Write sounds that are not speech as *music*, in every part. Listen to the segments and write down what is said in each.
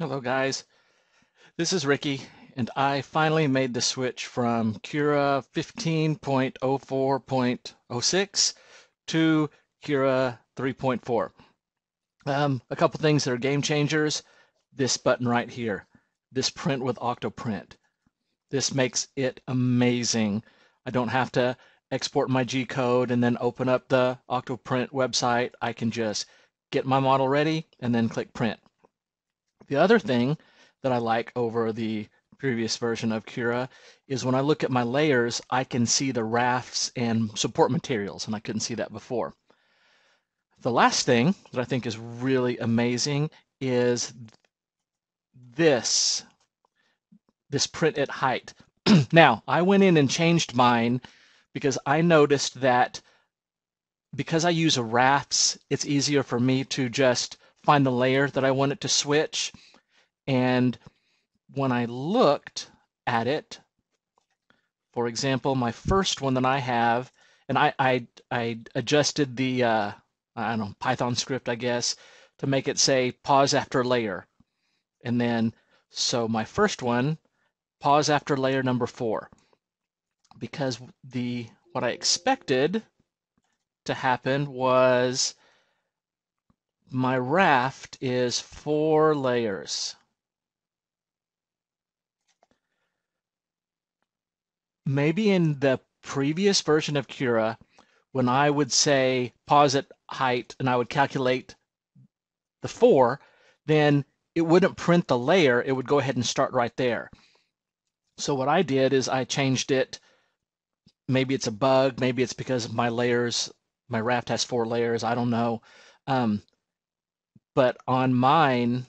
Hello guys, this is Ricky and I finally made the switch from Cura 15.04.06 to Cura 3.4. Um, a couple things that are game changers. This button right here, this print with Octoprint. This makes it amazing. I don't have to export my G code and then open up the Octoprint website. I can just get my model ready and then click print. The other thing that I like over the previous version of Cura is when I look at my layers, I can see the rafts and support materials, and I couldn't see that before. The last thing that I think is really amazing is this, this print at height. *clears throat* now, I went in and changed mine because I noticed that because I use a rafts, it's easier for me to just find the layer that I want it to switch. And when I looked at it, for example, my first one that I have, and I I, I adjusted the uh, I don't know Python script I guess to make it say pause after layer, and then so my first one pause after layer number four because the what I expected to happen was my raft is four layers. Maybe in the previous version of Cura, when I would say pause at height and I would calculate the four, then it wouldn't print the layer. It would go ahead and start right there. So what I did is I changed it. Maybe it's a bug. Maybe it's because my layers, my raft has four layers. I don't know. Um, but on mine,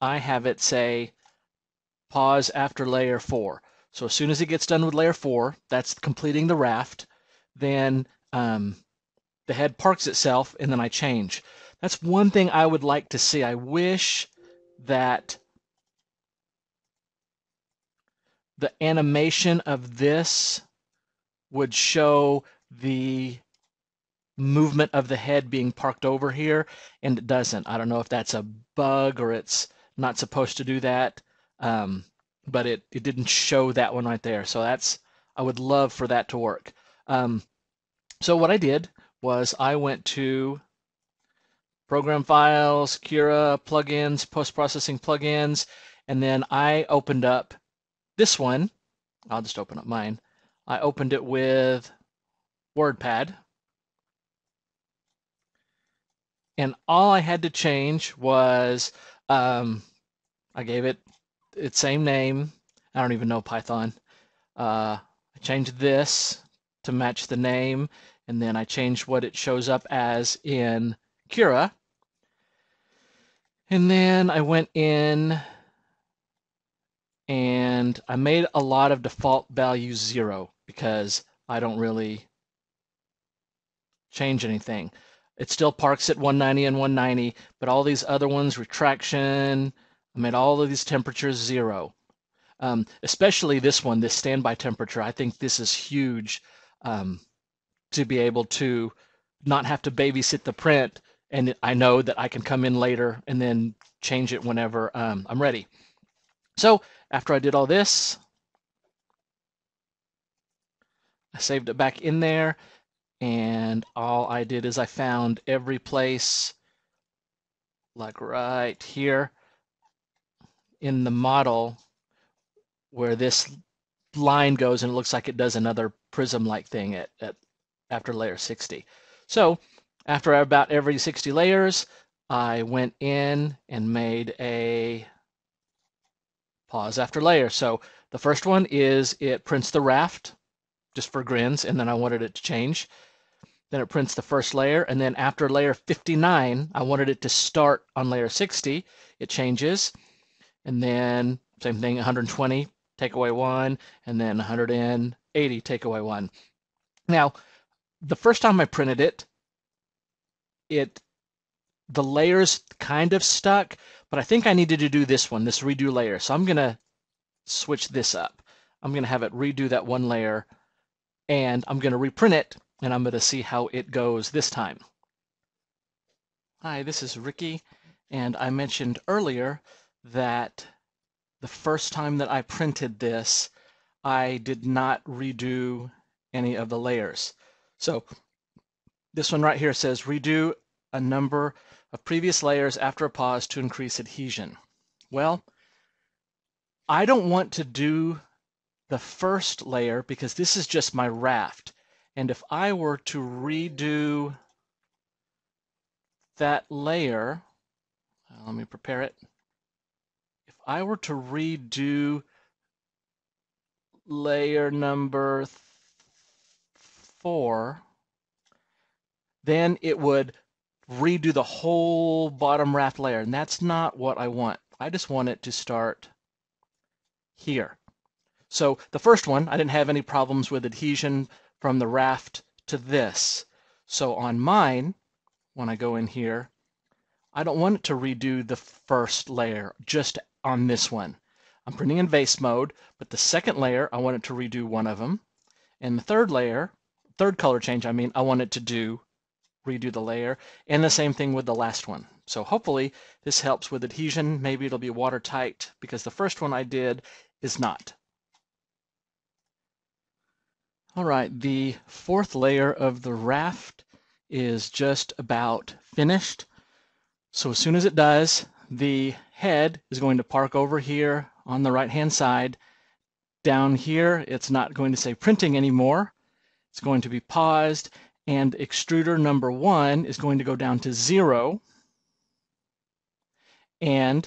I have it say pause after layer four. So as soon as it gets done with layer four, that's completing the raft, then um, the head parks itself and then I change. That's one thing I would like to see. I wish that the animation of this would show the movement of the head being parked over here, and it doesn't. I don't know if that's a bug or it's not supposed to do that, um, but it, it didn't show that one right there. So that's I would love for that to work. Um, so what I did was I went to program files, Cura plugins, post-processing plugins, and then I opened up this one. I'll just open up mine. I opened it with WordPad and all I had to change was um, I gave it its same name. I don't even know Python. Uh, I changed this to match the name, and then I changed what it shows up as in Cura. And then I went in and I made a lot of default values zero because I don't really change anything. It still parks at 190 and 190, but all these other ones, retraction, I made all of these temperatures zero. Um, especially this one, this standby temperature. I think this is huge um, to be able to not have to babysit the print. And I know that I can come in later and then change it whenever um, I'm ready. So after I did all this, I saved it back in there and all I did is I found every place like right here in the model where this line goes and it looks like it does another prism like thing at, at after layer 60. So after about every 60 layers, I went in and made a pause after layer. So the first one is it prints the raft just for grins, and then I wanted it to change. Then it prints the first layer, and then after layer 59, I wanted it to start on layer 60. It changes, and then same thing, 120, take away one, and then 180, take away one. Now, the first time I printed it, it the layers kind of stuck, but I think I needed to do this one, this redo layer. So I'm gonna switch this up. I'm gonna have it redo that one layer and I'm going to reprint it and I'm going to see how it goes this time. Hi, this is Ricky, and I mentioned earlier that the first time that I printed this, I did not redo any of the layers. So this one right here says redo a number of previous layers after a pause to increase adhesion. Well, I don't want to do the first layer because this is just my raft. And if I were to redo that layer, uh, let me prepare it. If I were to redo layer number four, then it would redo the whole bottom raft layer. And that's not what I want. I just want it to start here. So the first one, I didn't have any problems with adhesion from the raft to this. So on mine, when I go in here, I don't want it to redo the first layer just on this one. I'm printing in vase mode, but the second layer, I want it to redo one of them. And the third layer, third color change, I mean, I want it to do redo the layer and the same thing with the last one. So hopefully this helps with adhesion. Maybe it'll be watertight because the first one I did is not. All right, the fourth layer of the raft is just about finished. So as soon as it does, the head is going to park over here on the right hand side. Down here, it's not going to say printing anymore. It's going to be paused and extruder number one is going to go down to zero. And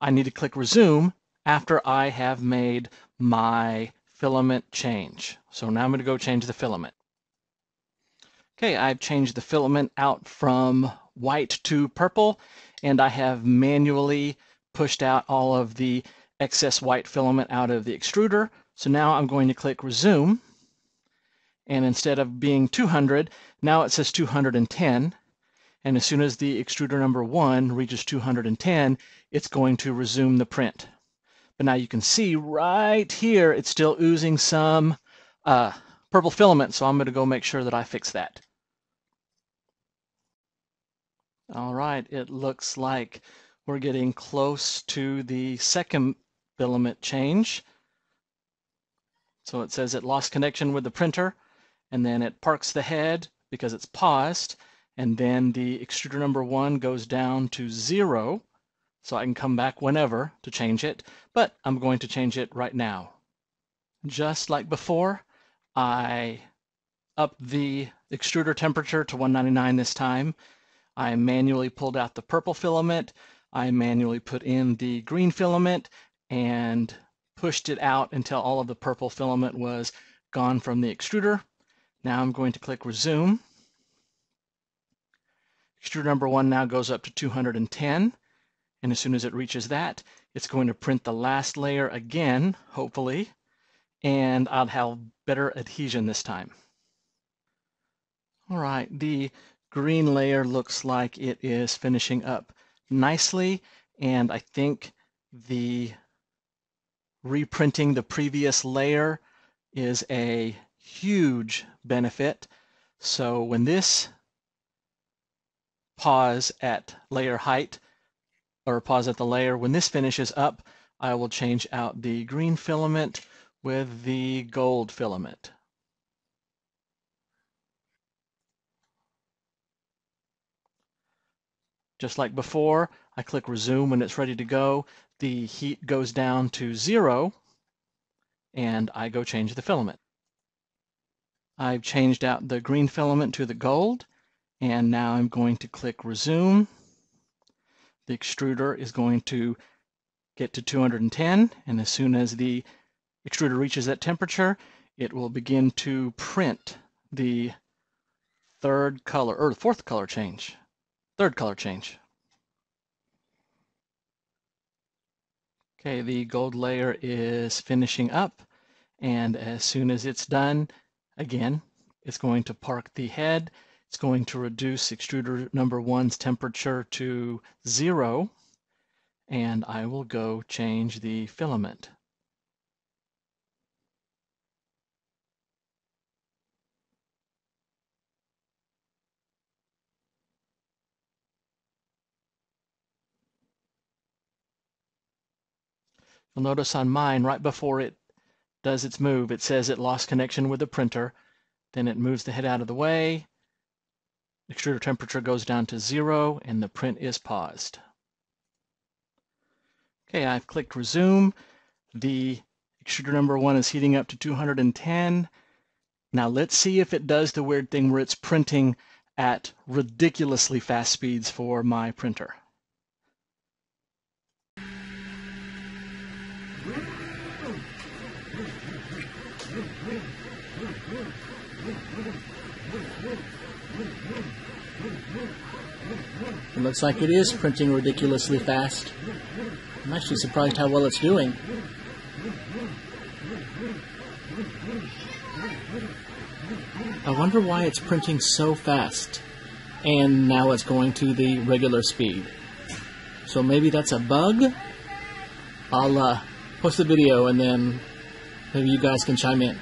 I need to click resume after I have made my filament change. So now I'm going to go change the filament. Okay, I've changed the filament out from white to purple, and I have manually pushed out all of the excess white filament out of the extruder. So now I'm going to click resume, and instead of being 200, now it says 210. And as soon as the extruder number one reaches 210, it's going to resume the print. But now you can see right here, it's still oozing some uh, purple filament. So I'm going to go make sure that I fix that. All right, it looks like we're getting close to the second filament change. So it says it lost connection with the printer, and then it parks the head because it's paused, and then the extruder number one goes down to zero, so I can come back whenever to change it, but I'm going to change it right now. Just like before, I upped the extruder temperature to 199 this time. I manually pulled out the purple filament. I manually put in the green filament and pushed it out until all of the purple filament was gone from the extruder. Now I'm going to click resume. Extruder number one now goes up to 210. And as soon as it reaches that, it's going to print the last layer again, hopefully, and I'll have better adhesion this time. All right, the green layer looks like it is finishing up nicely, and I think the reprinting the previous layer is a huge benefit. So when this pause at layer height or pause at the layer. When this finishes up, I will change out the green filament with the gold filament. Just like before, I click resume when it's ready to go. The heat goes down to zero and I go change the filament. I've changed out the green filament to the gold and now I'm going to click resume the extruder is going to get to 210 and as soon as the extruder reaches that temperature it will begin to print the third color or the fourth color change third color change. Okay the gold layer is finishing up and as soon as it's done again it's going to park the head it's going to reduce extruder number one's temperature to zero, and I will go change the filament. You'll notice on mine, right before it does its move, it says it lost connection with the printer. Then it moves the head out of the way. Extruder temperature goes down to zero and the print is paused. Okay, I've clicked resume. The extruder number one is heating up to 210. Now let's see if it does the weird thing where it's printing at ridiculously fast speeds for my printer. Looks like it is printing ridiculously fast. I'm actually surprised how well it's doing. I wonder why it's printing so fast. And now it's going to the regular speed. So maybe that's a bug? I'll uh, post the video and then maybe you guys can chime in.